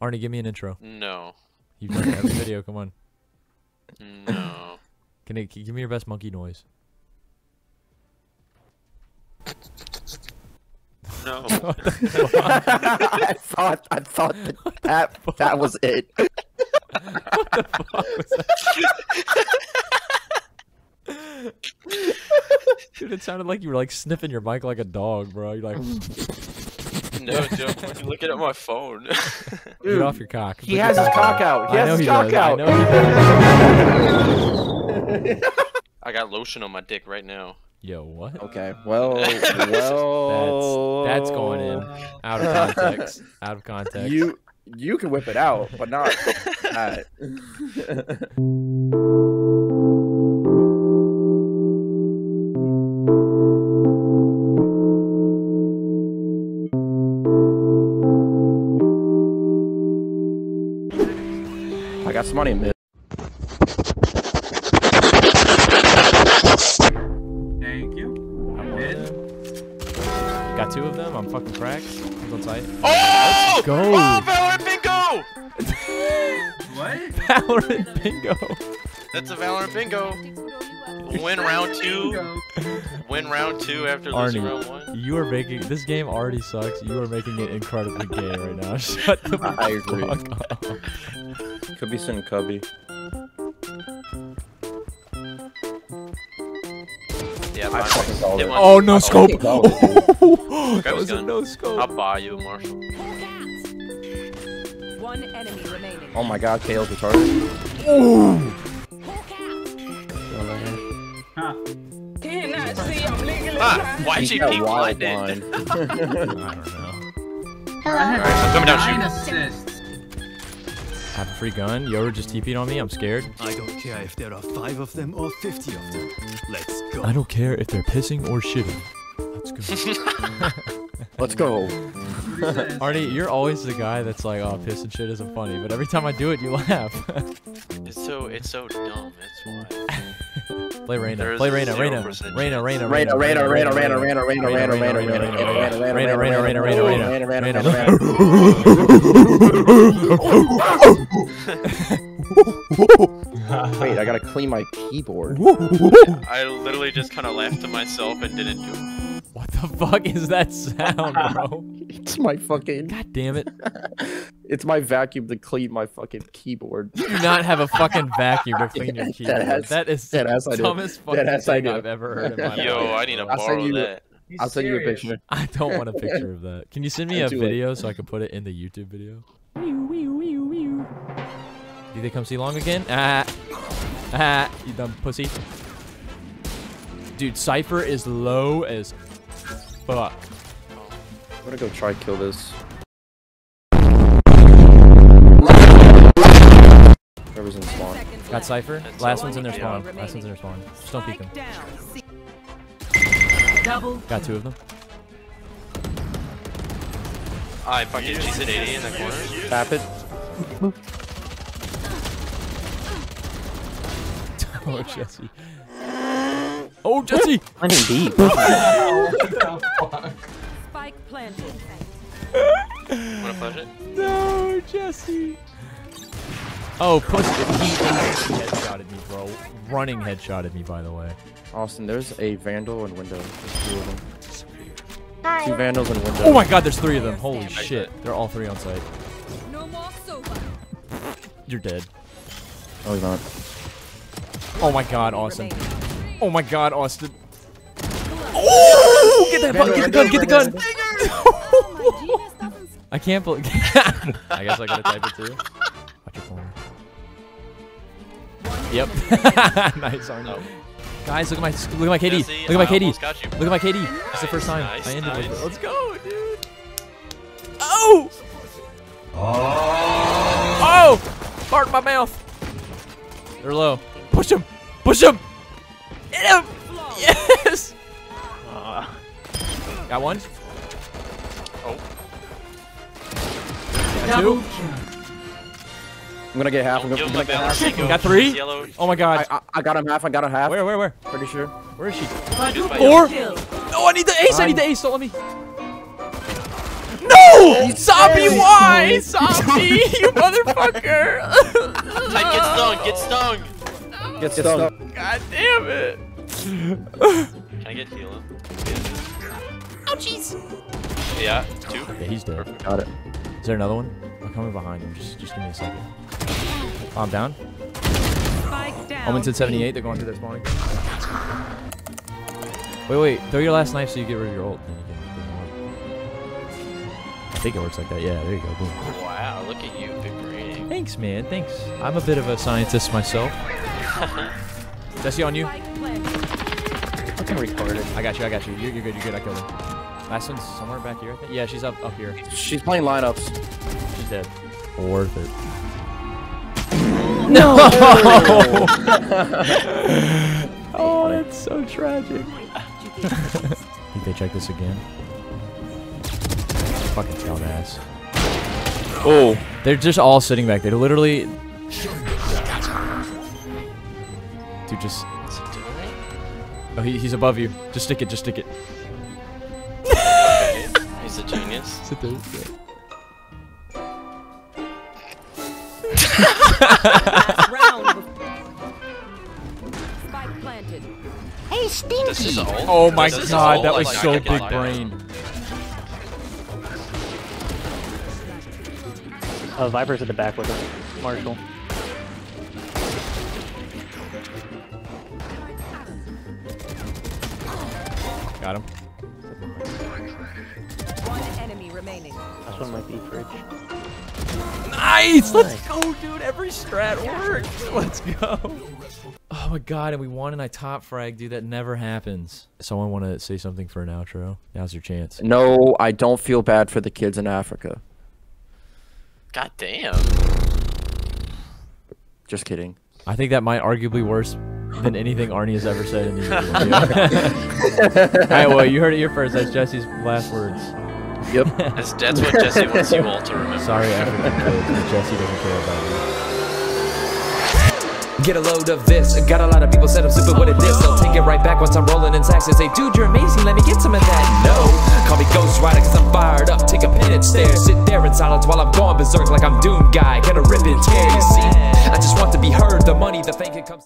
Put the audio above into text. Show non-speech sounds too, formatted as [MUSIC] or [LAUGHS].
Arnie, give me an intro. No. You've done every video. Come on. No. Can it give me your best monkey noise? No. [LAUGHS] [LAUGHS] I thought I thought that that, that was it. [LAUGHS] Dude, it sounded like you were like sniffing your mic like a dog, bro. You're like, no, Joe. I'm looking at my phone. [LAUGHS] get off your cock. He Put has his cock out. He I has his cock does. Out. know. I got lotion on my dick right now. Yo, what? Okay. Well, well. That's going in. Out of context. Out of context. You you can whip it out, but not [LAUGHS] [LAUGHS] got some money in mid. Thank you. I'm one of them. Got two of them. I'm fucking cracked. He's on site. Oh! go. Oh, Valorant bingo! What? [LAUGHS] Valorant bingo. That's a Valorant bingo. Win round two. Win round two after losing Arnie, round one. you are making this game already sucks. You are making it incredibly gay right now. [LAUGHS] Shut the I agree. fuck up. Could be some cubby. Yeah, I fucking oh, it. Oh, no scope! Oh, that was a no scope. I'll buy you, Marshal. One enemy remaining. Oh my god, KAY/O's retarded. Ah, Why'd she peek blinded? I don't know. Alright, so coming down, shoot. Have a free gun. Yoru just TP'd on me. I'm scared. I don't care if there are five of them or fifty of them. Let's go. I don't care if they're pissing or shitting. Let's go. [LAUGHS] Let's go. [LAUGHS] Arnie, you're always the guy that's like, oh, piss and shit isn't funny, but every time I do it, you laugh. [LAUGHS] It's so it's so dumb. That's why. Play Reyna. There's Play a Reyna. Reyna. 0% Reyna. Reyna. Reyna, Reyna, Reyna, Reyna, Reyna, Reyna, Reyna, Reyna, Reyna, Reyna, Reyna, Reyna, Reyna, Reyna, Reyna, Reyna, Wait, I gotta clean my keyboard. I literally just kind of laughed to myself and didn't do it. What the fuck is that sound, bro? It's my fucking. God damn it. [LAUGHS] It's my vacuum to clean my fucking keyboard. You do not have a fucking vacuum to clean your [LAUGHS] That keyboard. has- That is that the has I do. dumbest That fucking has I thing do. I've ever heard in my [LAUGHS] Yo, life. I need to I'll send borrow you- that. He's I'll send you a picture. I don't want a picture of that. Can you send me a I'll do it. video so I can put it in the YouTube video? Do they come see long again? Ah. Ah. You dumb pussy. Dude, Cypher is low as fuck. I'm gonna go try kill this. There was in spawn. Got Cypher. Last one's in their I spawn. Last one's in their spawn. Just don't peek them. Spike Got two of them. I fucking she's at 80 in the corner. Tap it. [LAUGHS] Oh, Jesse. Oh, Jesse! [LAUGHS] Landing deep. [LAUGHS] Spike planted. Wanna flash it? No, Jesse. Oh, pussy. He headshotted me, bro. Running headshotted me, by the way. Austin, there's a vandal and window. There's two of them. Two vandals and window. Oh my god, there's three of them. Holy shit. They're all three on site. No more Sova. You're dead. Oh, he's not. Oh my god, Austin. Oh my god, Austin. Oh! Get that button, get the gun, get the gun! [LAUGHS] I can't believe. [LAUGHS] I guess I gotta type it too. Watch your corner. Yep. [LAUGHS] nice, Arnold. Oh. Guys, look at my look at my KD. Jesse, Look at my uh, I KD. got you. Look at my KD. It's the first time Nice, I ended with nice. it. Let's go, dude. Oh! Oh! Fart in my mouth. They're low. Push him. Push him. Hit him. Yes. Got one. Oh. Got two. I'm gonna get half. I'm gonna, I'm gonna get half. Got three? Yellow. Oh my god. I, I got him half. I got him half. Where, where, where? Pretty sure. Where is she? Four? Kill. Oh, I need the ace. I need the ace. Don't let me. No! No! Zombie, why? Zombie, [LAUGHS] you motherfucker! Type, get stung, get stung. Get stuck. God damn it! Can I get healing? [LAUGHS] Ouchies. Yeah, two. Yeah, he's dead. Got it. Is there another one? I'm coming behind him. Just, just give me a second. Oh, I'm down. Spike down. Omen's at 78. They're going through their spawning. Wait, wait. Throw your last knife so you get rid of your ult. Then you can, then I think it works like that. Yeah, there you go. Boom. Wow, look at you, big brain. Thanks, man. Thanks. I'm a bit of a scientist myself. [LAUGHS] Jesse on you. Spike planted. Fucking retarded. I got you. I got you. You're, you're good. You're good. I killed her. Last one's somewhere back here. I think. Yeah, she's up up here. She's playing lineups. She's dead. Worth it. No! [LAUGHS] Oh, [LAUGHS] that's so tragic. [LAUGHS] Think they check this again? Fucking child ass. oh. They're just all sitting back. They're literally. Dude, just. What's he doing? Oh, he, he's above you. Just stick it. Just stick it. Sit there. Last round. Spike. This is. Oh my This god, all, that was not so getting big locked down. brain. Uh, Viper's at the back with him. Marshal. Got him. One enemy remaining. Last one might be Fridge. Nice! Let's go, dude. Every strat works! [LAUGHS] Let's go. Oh my god, and we won and I top frag, dude. That never happens. Someone want to say something for an outro? Now's your chance. No, I don't feel bad for the kids in Africa. God damn. Just kidding. I think that might arguably worse than anything Arnie has ever said in the [LAUGHS] video. Alright, well, you heard it here first. That's Jesse's last words. Yep. [LAUGHS] That's, that's what Jesse wants you all to remember. Sorry, African kids, but Jesse doesn't care about you. Get a load of this. Got a lot of people said I'm stupid with it this. They'll take it right back once I'm rolling in sacks and say, dude, you're amazing. Let me get some of that. No, call me Ghost Rider cause I'm fired up. Take a pin and stare. Sit there in silence while I'm going berserk like I'm Doom Guy. Gonna rip and tear, you see. I just want to be heard. The money, the fame can come.